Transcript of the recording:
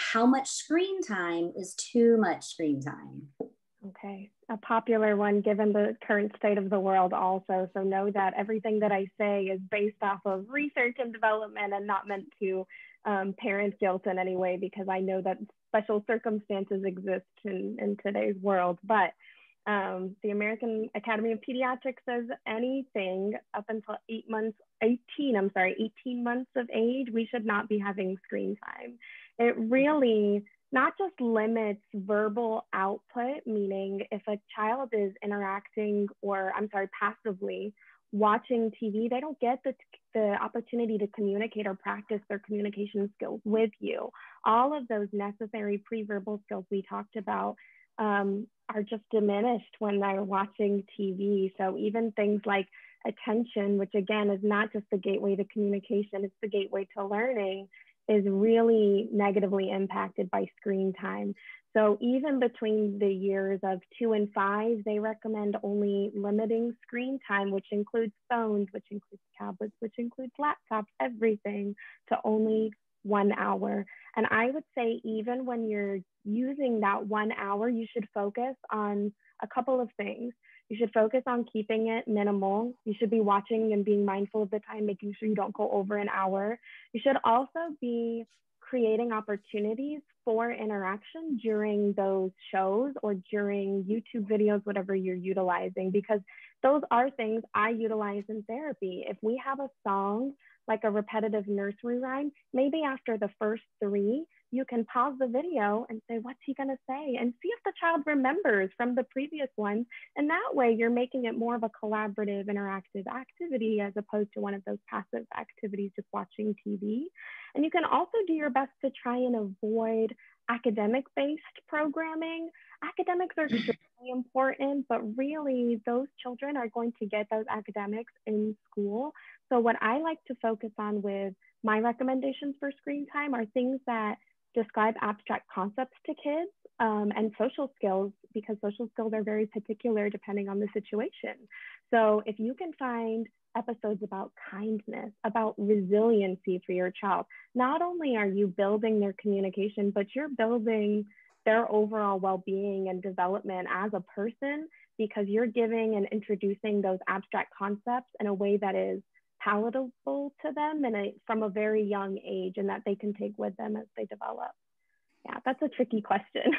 how much screen time is too much screen time? Okay, a popular one given the current state of the world, also. So, know that everything that I say is based off of research and development and not meant to um, parent guilt in any way because I know that special circumstances exist in, in today's world. But um, the American Academy of Pediatrics says anything up until eight months, 18, I'm sorry, 18 months of age, we should not be having screen time. It really not just limits verbal output, meaning if a child is interacting or, I'm sorry, passively watching TV, they don't get the, the opportunity to communicate or practice their communication skills with you. All of those necessary pre-verbal skills we talked about um, are just diminished when they're watching TV. So even things like attention, which again is not just the gateway to communication, it's the gateway to learning, is really negatively impacted by screen time. So even between the years of two and five, they recommend only limiting screen time, which includes phones, which includes tablets, which includes laptops, everything to only one hour. And I would say even when you're using that one hour, you should focus on a couple of things. You should focus on keeping it minimal. You should be watching and being mindful of the time, making sure you don't go over an hour. You should also be creating opportunities for interaction during those shows or during YouTube videos, whatever you're utilizing, because those are things I utilize in therapy. If we have a song like a repetitive nursery rhyme, maybe after the first three, you can pause the video and say, what's he gonna say? And see if the child remembers from the previous ones. And that way you're making it more of a collaborative, interactive activity as opposed to one of those passive activities, just watching TV. And you can also do your best to try and avoid academic based programming. Academics are mm-hmm. extremely important, but really those children are going to get those academics in school. So what I like to focus on with my recommendations for screen time are things that describe abstract concepts to kids um, and social skills because social skills are very particular depending on the situation. So if you can find episodes about kindness, about resiliency for your child, not only are you building their communication, but you're building their overall well-being and development as a person because you're giving and introducing those abstract concepts in a way that is palatable to them and from a very young age and that they can take with them as they develop? Yeah, that's a tricky question.